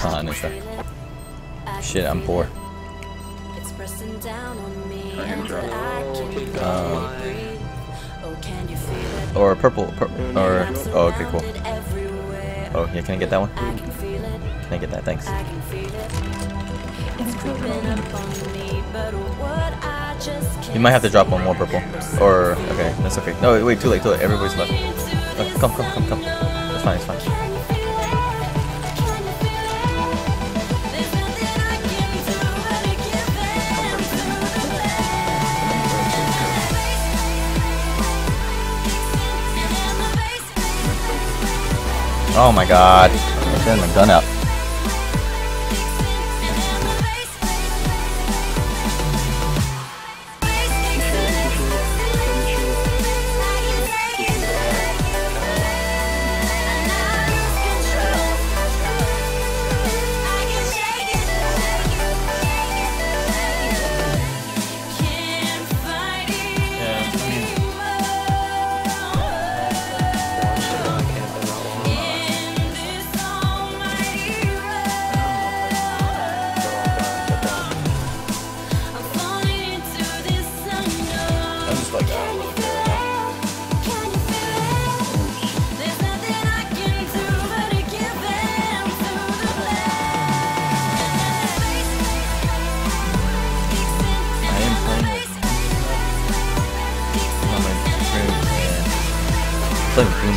Haha, nice try. Shit, I'm poor. It's pressing down on me I can and drop. I can Um. Oh, can you feel it? Or purple, pur or, oh, okay, cool. Oh, yeah, can I get that one? Can feel it. Can I get that? Thanks. I can feel it. It's creeping up on me, but what I just can't You might have to drop one more purple. Or, okay, that's okay. No, wait, too late, too late. Everybody's left. No, come, come, come, come. It's fine, it's fine. Oh my god. Then I'm done up.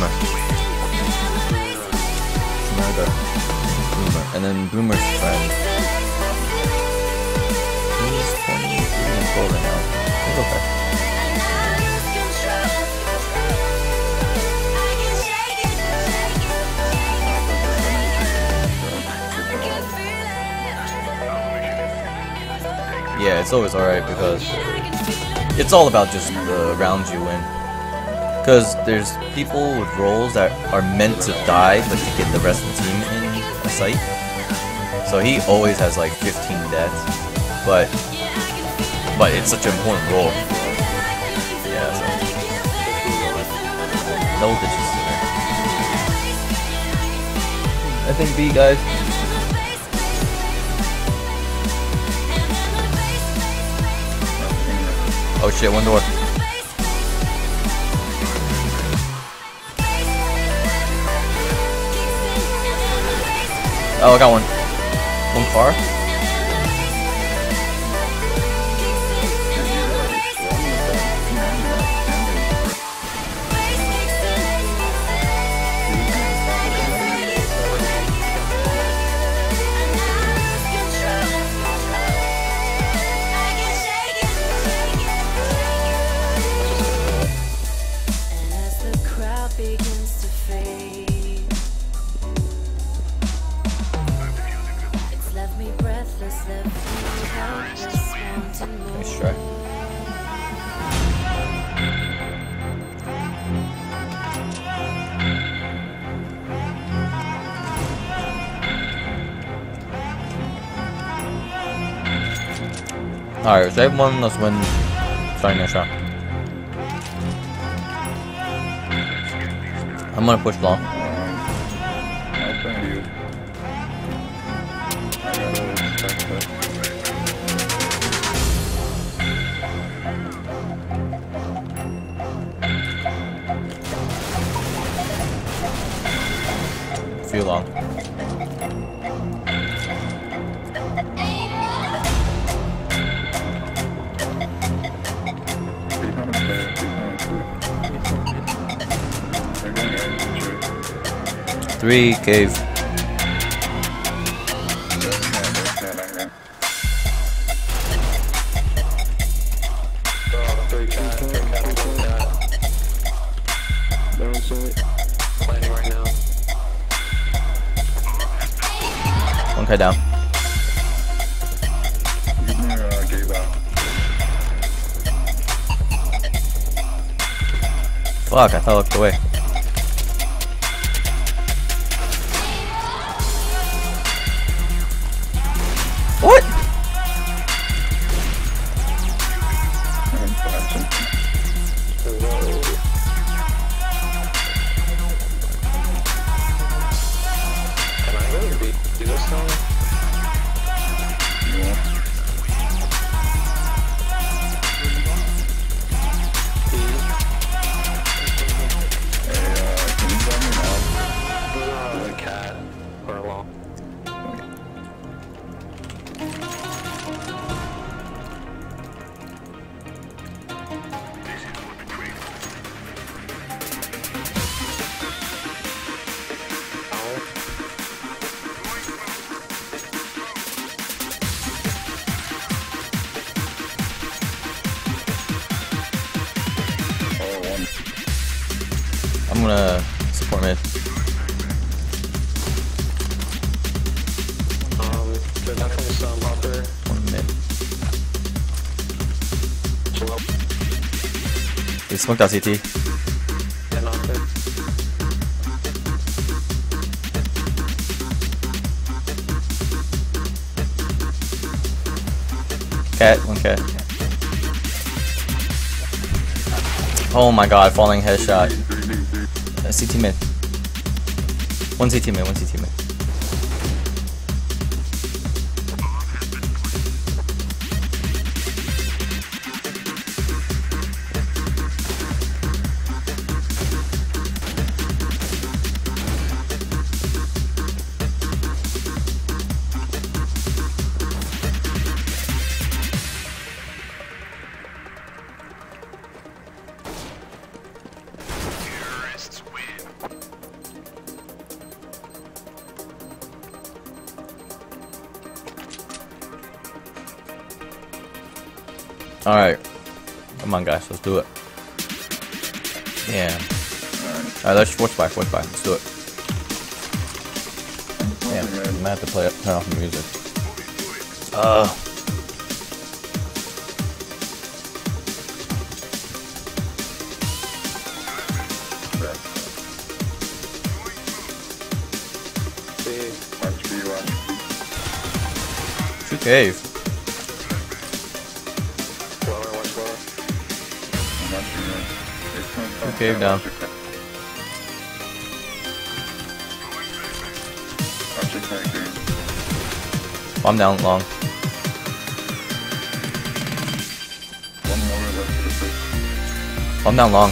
Boomer. Murder. Boomer. And then Boomer's friend. He's 23 and 4 right now. Yeah, it's always alright because it's all about just the rounds you win. Because there's people with roles that are meant to die, but to get the rest of the team in a sight. So he always has like 15 deaths, but but it's such an important role. Yeah, so double digits. I think B guys. Oh shit, one door. Oh, I got one. One car? Alright, save one, let's win starting next round. I'm gonna push long. Three cave. One guy down. Fuck, I thought I looked away. I'm gonna support mid. Um, smoked out CT. Upper. Cat, one cat. Oh my god, falling headshot. CT mid. One CT mid, one CT mid. Alright. Come on, guys, let's do it. Yeah. Alright, let's force back, force back. Let's do it. Damn, I'm gonna have to play it, turn off the music. Uh. Watch watch. Shoot cave. Cave down. Green. Bomb down long. The. Bomb down long.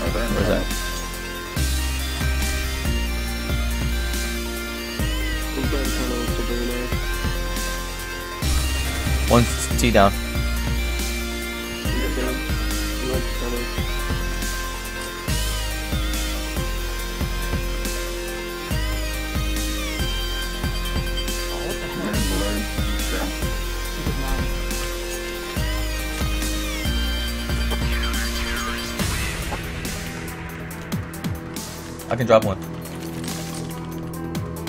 Oh. Where's that? One T down. He's going. He went to tunnel. Mid, below. I can drop one.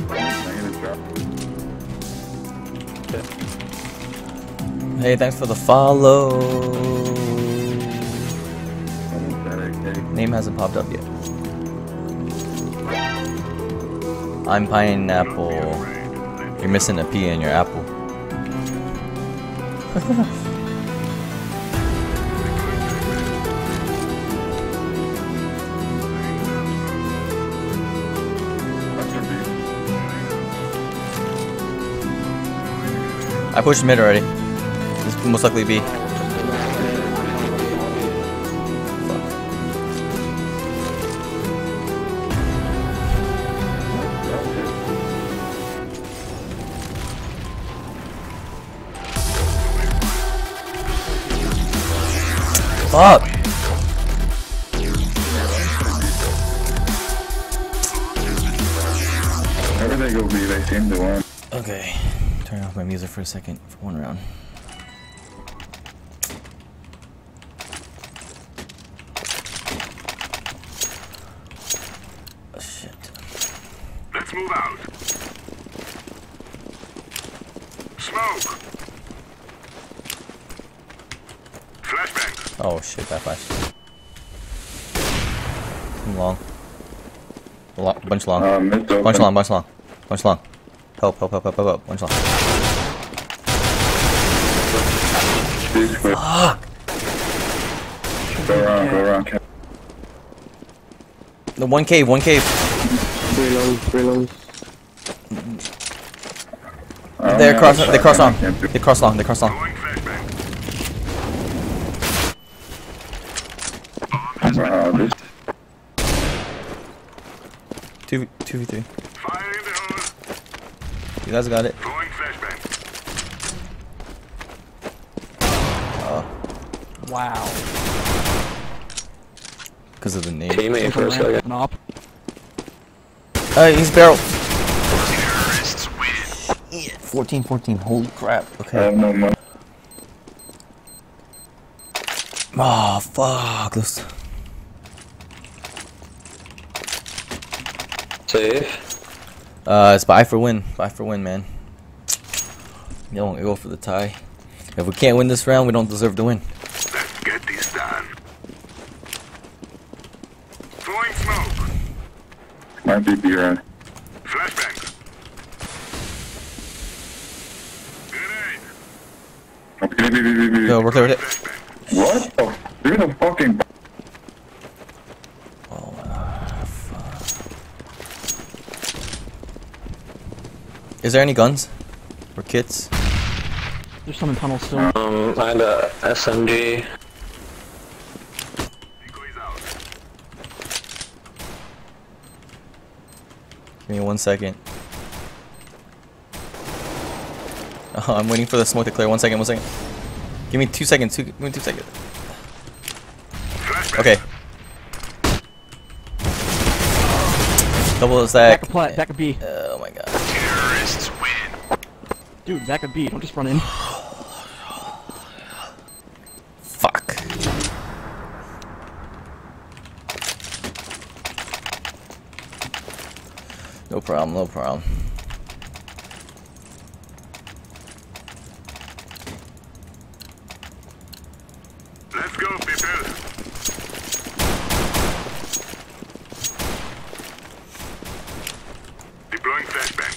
Negative drop. Hey, thanks for the follow. Name hasn't popped up yet. I'm pineapple. You're missing a P in your apple. I pushed mid already. Most likely be. Fuck! Whenever they go B, they seem to. Okay, turn off my music for a second for one round. Oh, shit. Let's move out. Smoke. Flashbang. Oh shit, that flash. I'm long. Lo- bunch long. Uh, mid's open. bunch long, bunch long. Bunch long. Help, help, help, help, help, help. Bunch long. B's quick. Go around, go around. The one cave, one cave. Three long, three long. They have cross, a they cross shotgun, long. I can't do- They cross long, they cross long. 2v3. Fire in the hole. You guys got it. Throwing flashbang. Oh. Wow. Because of the name. Teammate first. a. Op. Hey, he's barrel. Yeah. 14 14. Holy crap. Okay. I have no money. Oh, fuck. Those. Safe. Uh, it's buy for win. Buy for win, man. You don't go for the tie. If we can't win this round, we don't deserve to win. Let's get this done. Throwing smoke. Might be B right. Flashbang. Grenade. Go, we're clear with it. Flashbang. What the? f- You're the fucking. Oh, uh, fuck. Is there any guns? Or kits? There's some in tunnel still. Um, I had a SMG. Give me one second. Oh, I'm waiting for the smoke to clear. One second, one second. Give me two seconds. Two, give me two seconds. Okay. Double Back stack. of plat, back of B. Oh Dude, back of B. Don't just run in. Fuck. No problem, no problem. Let's go, people. Deploying flashbang.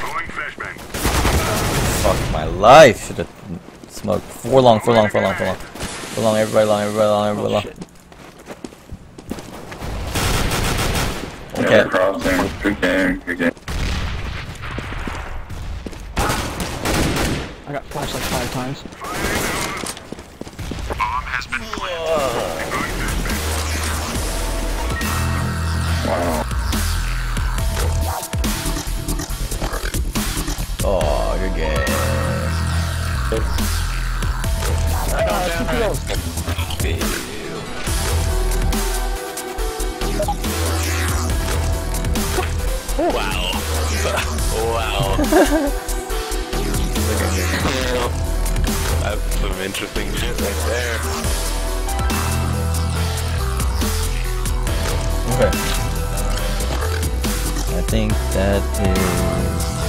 Throwing flashbang. Fuck my life. Should have smoked. Four long, four long, four long, four long. Four long, everybody long, everybody long, everybody Oh long. shit. Yeah, Okay. crossing. Good game. Good game. I got flashed like five times. That's some interesting shit right there. Okay. I think that is.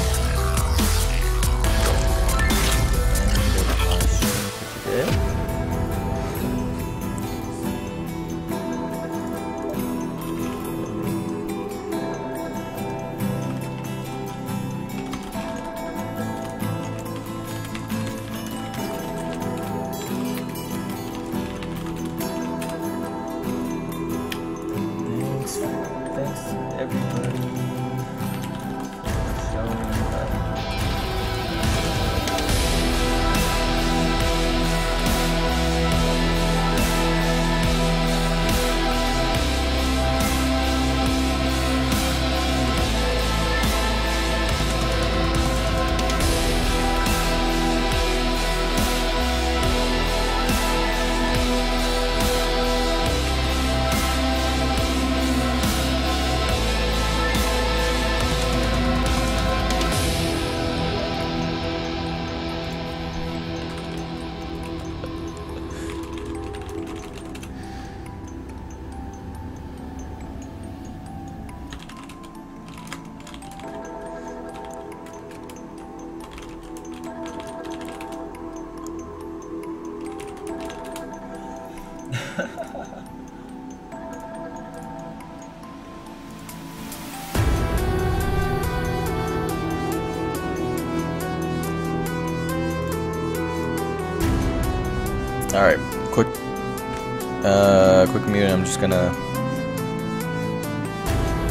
Just gonna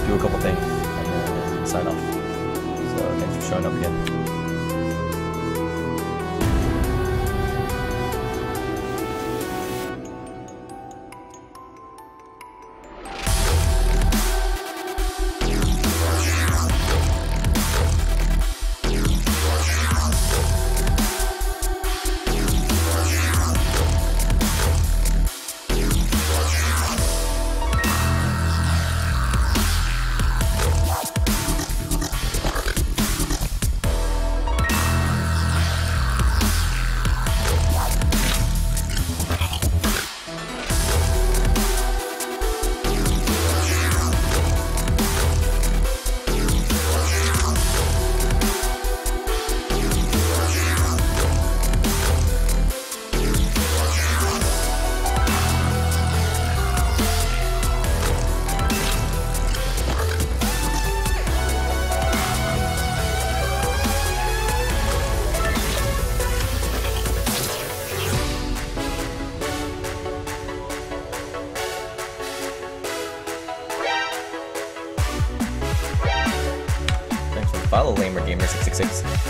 do a couple things and then sign off. So thanks for showing up again. Follow Lamer Gamer 666.